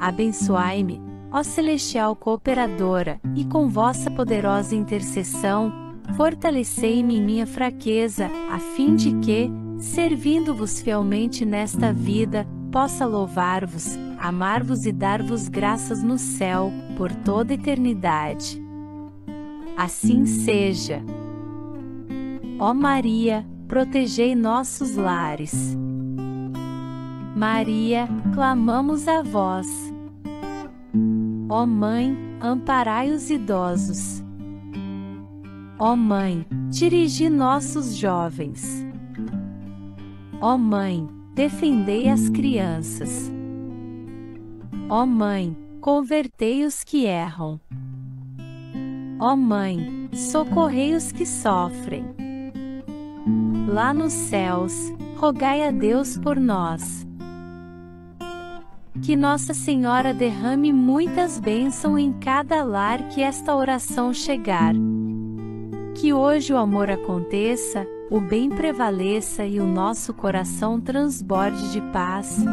abençoai-me, ó celestial cooperadora, e com vossa poderosa intercessão, fortalecei-me em minha fraqueza, a fim de que, servindo-vos fielmente nesta vida, possa louvar-vos, amar-vos e dar-vos graças no céu, por toda eternidade. Assim seja. Ó Maria, protegei nossos lares. Maria, clamamos a vós. Ó Mãe, amparai os idosos. Ó Mãe, dirigi nossos jovens. Ó Mãe, defendei as crianças. Ó Mãe, convertei os que erram. Ó Mãe, socorrei os que sofrem. Lá nos céus, rogai a Deus por nós. Que Nossa Senhora derrame muitas bênçãos em cada lar que esta oração chegar. Que hoje o amor aconteça, o bem prevaleça e o nosso coração transborde de paz.